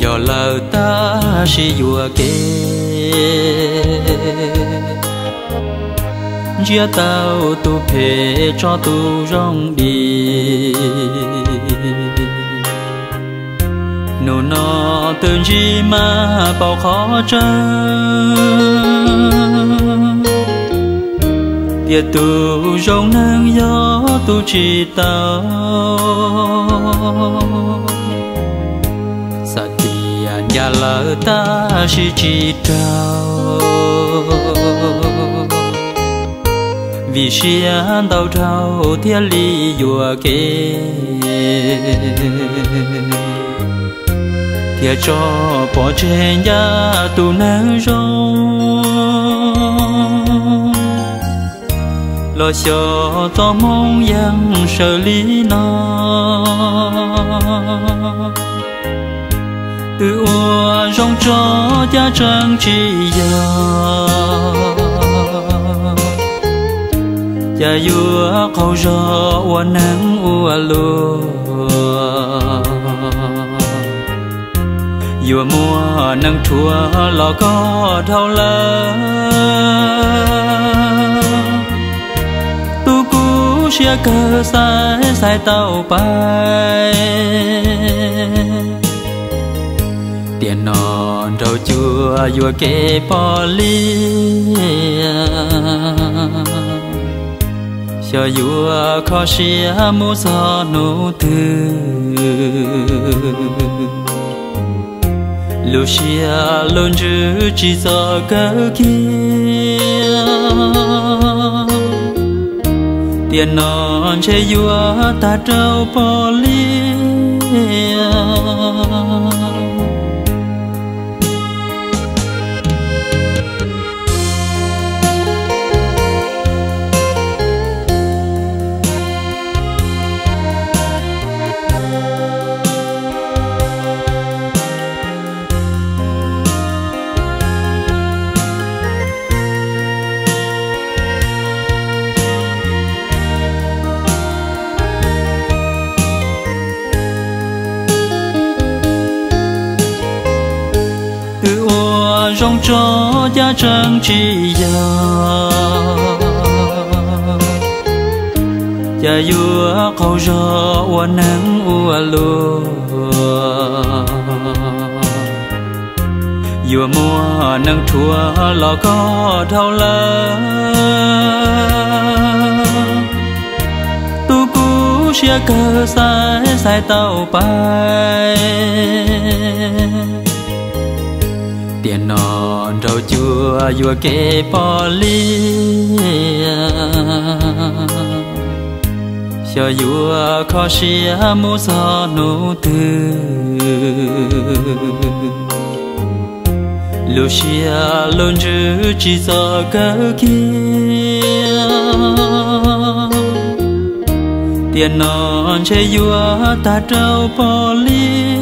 giờ giờ ta si vừa kê chia tao tu phê cho tu rong đi. Nô nó từ gì mà bao khó chân tiệt tu rong nang gió tu chỉ tao nhà lỡ ta chỉ chỉ trao. Vì xiên đau trao thiên lý dùa kê. Thiệt cho bỏ trên nhà tu nắng rong. Lo cho to mong yang sợ lý nó tự ua rong cho cha trang chi giờ. Cha yua khâu gió ua nắng ua lùa. Vừa mùa nắng thua lò có thao lơ. Tu cú xe cơ sai sai tàu bay tiền non rau chua vừa kê bò li, cho vừa khó xia mua gió nụ tư. Lucia luôn giữ chỉ do cơ kia. Tiền non che vừa ta trâu bò rong cho gia trang chi giờ. Gia yua khâu gió ua nắng ua lùa. Vừa mua nắng thua lò có thâu lơ. Tu cú chia cơ sai sai tàu bay tiền non rau chua vừa kê bò lia cho vừa khó xia mua gió nụ tư. Lucia luôn giữ chỉ gió cơ kia. Tiền non chơi vừa ta trâu bò lia